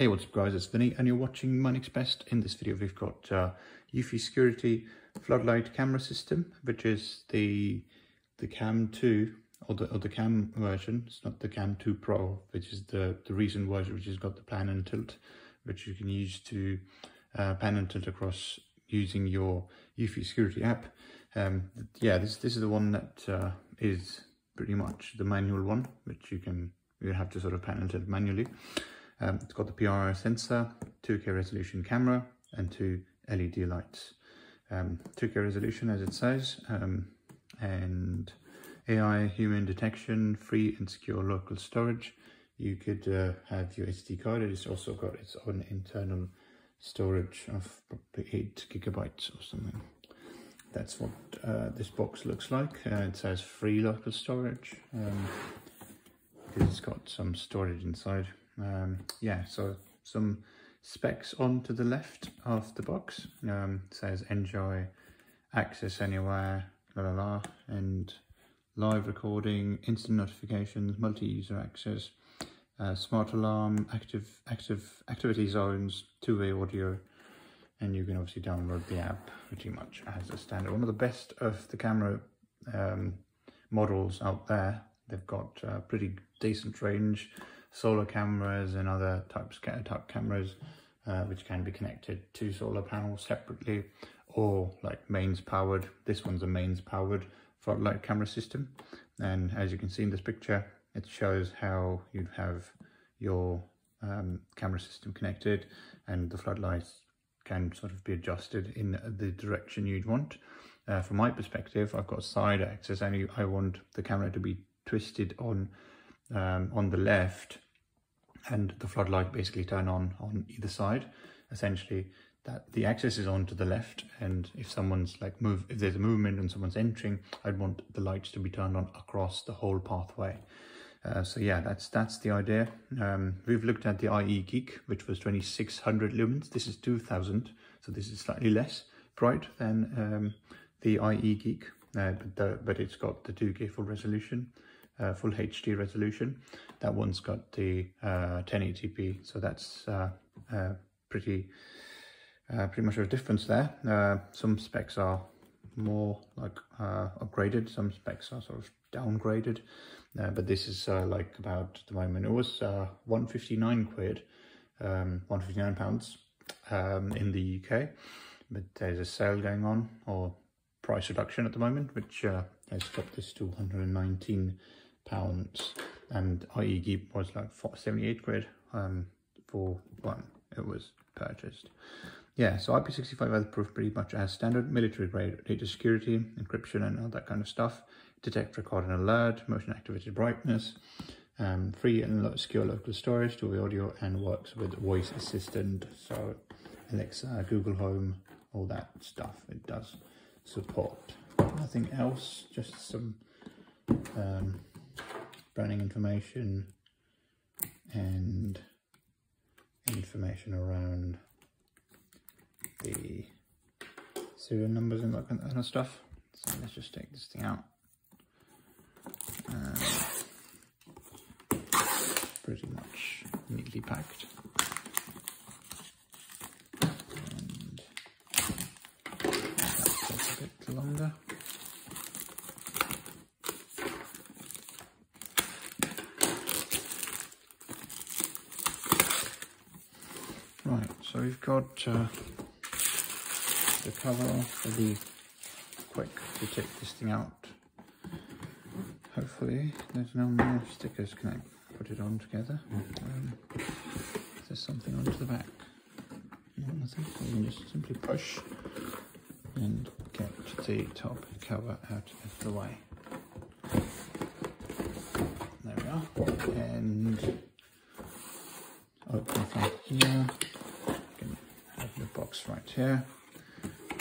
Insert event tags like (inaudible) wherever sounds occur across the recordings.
Hey, what's up guys, it's Vinny and you're watching My Next Best. In this video we've got uh, Eufy Security floodlight camera system, which is the the Cam 2 or the, or the Cam version. It's not the Cam 2 Pro, which is the, the recent version which has got the pan and tilt, which you can use to uh, pan and tilt across using your Eufy Security app. Um, yeah, this, this is the one that uh, is pretty much the manual one, which you can you have to sort of pan and tilt manually. Um, it's got the PIR sensor, 2K resolution camera, and two LED lights. Um, 2K resolution, as it says, um, and AI human detection, free and secure local storage. You could uh, have your SD card. It's also got its own internal storage of probably 8 gigabytes or something. That's what uh, this box looks like. Uh, it says free local storage um, it's got some storage inside. Um, yeah, so some specs on to the left of the box. Um, says enjoy access anywhere, la la la, and live recording, instant notifications, multi-user access, uh, smart alarm, active active activity zones, two-way audio, and you can obviously download the app pretty much as a standard. One of the best of the camera um, models out there. They've got uh, pretty decent range solar cameras and other types type cameras uh, which can be connected to solar panels separately or like mains powered. This one's a mains powered floodlight camera system. And as you can see in this picture it shows how you'd have your um, camera system connected and the floodlights can sort of be adjusted in the direction you'd want. Uh, from my perspective, I've got side access and I want the camera to be twisted on um, on the left and the floodlight basically turn on on either side. Essentially that the access is on to the left and if someone's like move if there's a movement and someone's entering i'd want the lights to be turned on across the whole pathway. Uh, so yeah that's that's the idea. Um, we've looked at the ieGeek which was 2600 lumens. This is 2000 so this is slightly less bright than um, the ieGeek uh, but, the, but it's got the 2k full resolution uh, full HD resolution. That one's got the uh, 1080p, so that's uh, uh pretty uh, pretty much a difference there. Uh, some specs are more like upgraded, some specs are sort of downgraded, but this is like about the moment. It was 159 quid, um, 159 pounds um, in the UK, but there's a sale going on or price reduction at the moment, which has got this to 119 pounds and ieGeek was like 78 quid um, for one it was purchased. Yeah, so IP65 weatherproof pretty much as standard, military grade data security, encryption and all that kind of stuff, detect, record and alert, motion activated brightness, um, free and secure local storage, to the audio and works with voice assistant, so Alexa, Google Home, all that stuff it does support. Nothing else, just some um, branding information and information around the serial numbers and that kind of stuff. So let's just take this thing out. Uh, pretty much neatly packed. A bit longer. Right, so we've got uh, the cover off. It'll quick to take this thing out. Hopefully there's no more stickers. Can I put it on together? Um, there's something onto the back. Nothing. So you can just simply push and get the top cover out of the way. There we are. And open from here here.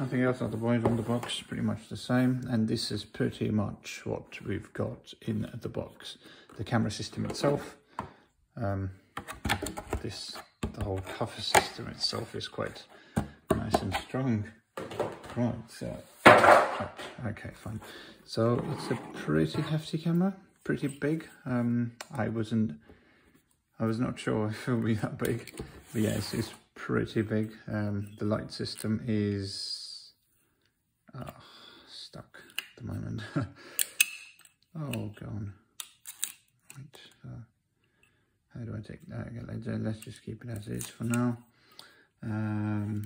Nothing else otherwise on the box, pretty much the same. And this is pretty much what we've got in the box. The camera system itself, um, this, the whole cover system itself is quite nice and strong. Right, so, okay, fine. So it's a pretty hefty camera, pretty big. Um, I wasn't I was not sure (laughs) if it would be that big, but yes, it's pretty big. Um, the light system is oh, stuck at the moment. (laughs) oh, gone. Right, so how do I take that? Okay, let's just keep it as is for now. Um,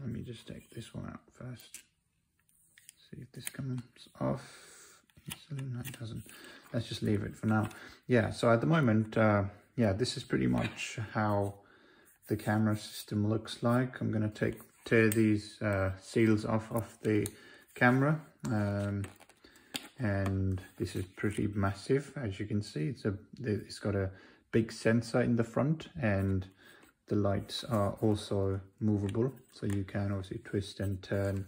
let me just take this one out first. See if this comes off. No, it doesn't. Let's just leave it for now. Yeah, so at the moment, uh, yeah, this is pretty much how the camera system looks like. I'm going to take tear these uh, seals off of the camera. Um, and this is pretty massive, as you can see. It's a it's got a big sensor in the front and the lights are also movable so you can obviously twist and turn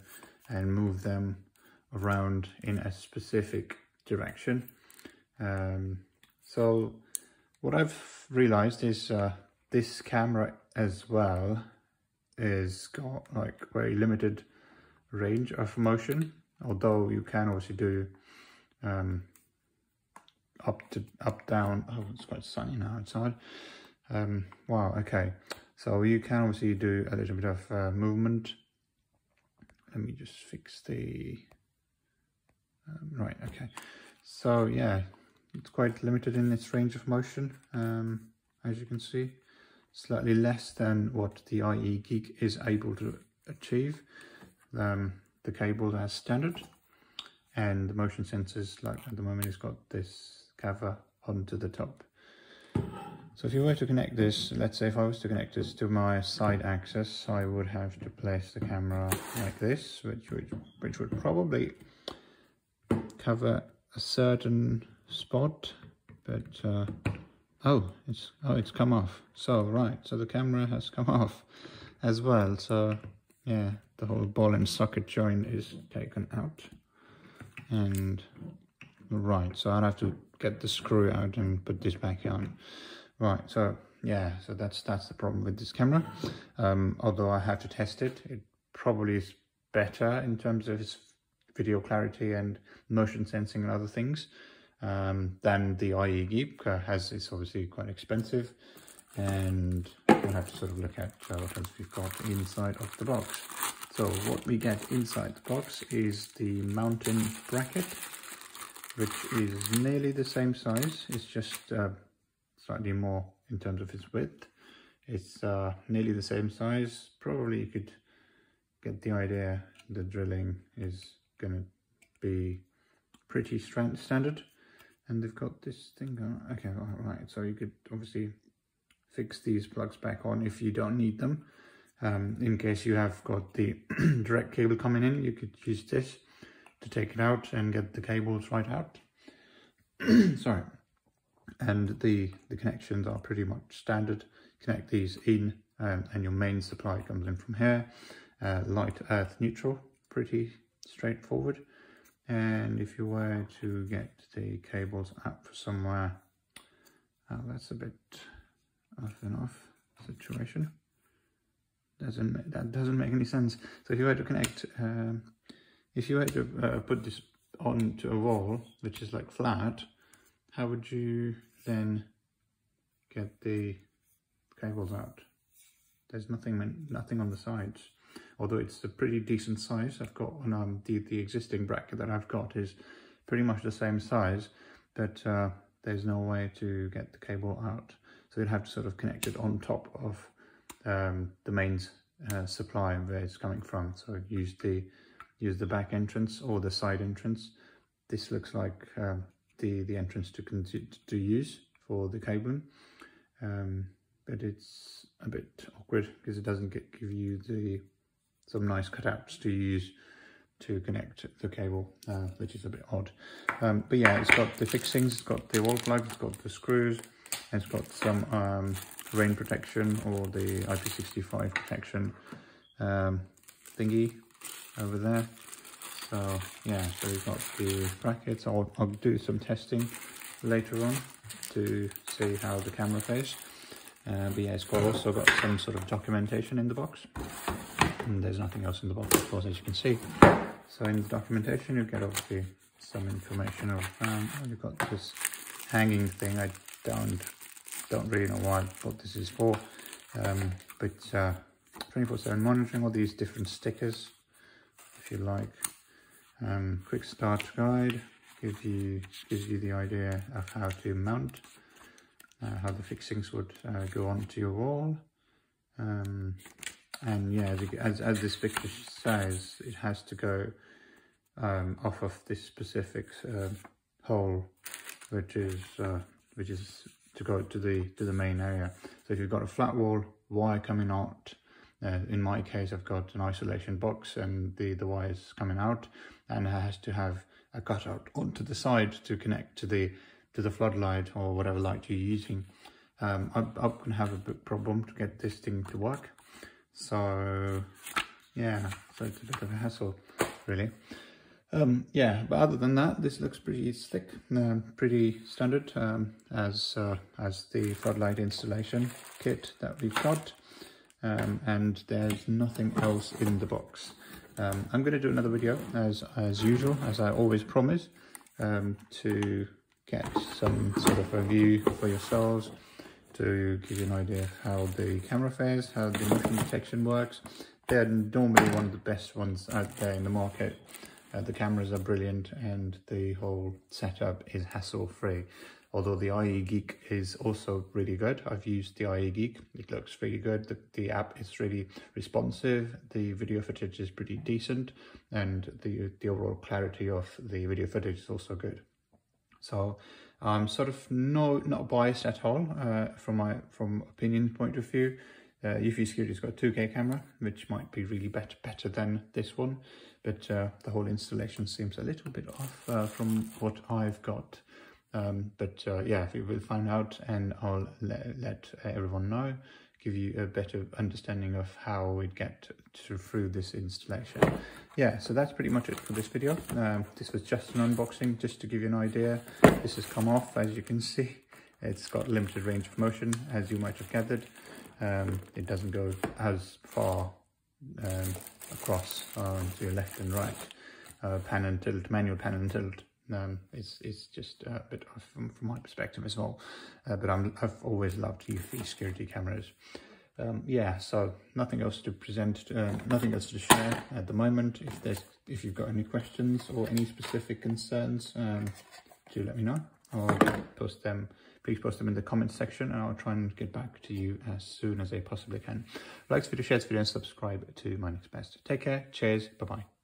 and move them around in a specific direction um, so what I've realized is uh, this camera as well is got like very limited range of motion although you can obviously do um, up to up down. Oh it's quite sunny now outside. Um, wow okay. So you can obviously do a little bit of uh, movement. Let me just fix the um, right okay. So yeah it's quite limited in its range of motion um, as you can see slightly less than what the ieGeek is able to achieve um, the cable as standard. And the motion sensors like at the moment it's got this cover onto the top. So if you were to connect this let's say if I was to connect this to my side axis I would have to place the camera like this which which, which would probably cover a certain spot but uh, oh it's oh it's come off. So right so the camera has come (laughs) off as well. So yeah the whole ball and socket joint is taken out. And right so I'd have to get the screw out and put this back on. Right so yeah so that's that's the problem with this camera. Um, although I have to test it it probably is better in terms of its video clarity and motion sensing and other things um, than the ieGeek uh, has. It's obviously quite expensive and we'll have to sort of look at uh, what else we've got inside of the box. So what we get inside the box is the mounting bracket, which is nearly the same size. It's just uh, slightly more in terms of its width. It's uh, nearly the same size. Probably you could get the idea the drilling is going to be pretty standard and they've got this thing going okay right. So you could obviously fix these plugs back on if you don't need them. Um, in case you have got the (clears throat) direct cable coming in you could use this to take it out and get the cables right out. (clears throat) Sorry. And the the connections are pretty much standard. Connect these in um, and your main supply comes in from here. Uh, light earth neutral. Pretty straightforward and if you were to get the cables up somewhere oh, that's a bit off and off situation. Doesn't that doesn't make any sense. So if you were to connect um, if you were to uh, put this onto a wall which is like flat how would you then get the cables out? There's nothing nothing on the sides although it's a pretty decent size. I've got um, the, the existing bracket that I've got is pretty much the same size, but uh, there's no way to get the cable out. So you'd have to sort of connect it on top of um, the mains uh, supply where it's coming from. So use the use the back entrance or the side entrance. This looks like um, the the entrance to to use for the cabling, um, but it's a bit awkward because it doesn't get, give you the some nice cutouts to use to connect the cable, uh, which is a bit odd. Um, but yeah, it's got the fixings, it's got the wall plug, it's got the screws, it's got some um, rain protection or the IP65 protection um, thingy over there. So yeah, so we've got the brackets. I'll, I'll do some testing later on to see how the camera fares. Uh, but yeah, it's got also got some sort of documentation in the box and there's nothing else in the box of course as you can see. So in the documentation you get obviously some information of um, you've got this hanging thing. I don't don't really know why what this is for. Um, but 24-7 uh, monitoring all these different stickers if you like. Um, quick start guide gives you gives you the idea of how to mount uh, how the fixings would uh, go onto your wall. Um, and yeah as, as, this picture says it has to go um, off of this specific uh, hole which is uh, which is to go to the to the main area. So if you've got a flat wall wire coming out uh, in my case I've got an isolation box and the the wire is coming out and it has to have a cutout onto the side to connect to the to the floodlight or whatever light you're using. Um, I'm, I'm gonna have a big problem to get this thing to work so yeah so it's a bit of a hassle really um, yeah, but other than that, this looks pretty slick, um, pretty standard um, as uh, as the floodlight installation kit that we've got. Um, and there's nothing else in the box. Um, I'm going to do another video as as usual, as I always promise, um, to get some sort of a view for yourselves, to give you an idea of how the camera fares, how the motion detection works. They're normally one of the best ones out there in the market. Uh, the cameras are brilliant and the whole setup is hassle-free. Although the ieGeek is also really good. I've used the ieGeek. It looks really good. The, the app is really responsive. The video footage is pretty decent. And the, the overall clarity of the video footage is also good. So I'm sort of no not biased at all uh, from my from opinion point of view. Uh, Eufy Security's got a 2K camera, which might be really better better than this one, but uh, the whole installation seems a little bit off uh, from what I've got. Um, but uh, yeah, we will find out and I'll le let everyone know, give you a better understanding of how we'd get through this installation. Yeah, so that's pretty much it for this video. Um, this was just an unboxing, just to give you an idea. This has come off, as you can see. It's got limited range of motion, as you might have gathered. Um, it doesn't go as far um, across um, to your left and right. Uh, pan and tilt, manual pan and tilt um, is, is just a bit from, from my perspective as well. Uh, but i have always loved Eufy security cameras. Um, yeah, so nothing else to present, uh, nothing else to share at the moment. If there's, if you've got any questions or any specific concerns, um, do let me know. I'll post them please post them in the comments section and I'll try and get back to you as soon as I possibly can. Like this video, share this video and subscribe to My Next Best. Take care, cheers, bye-bye.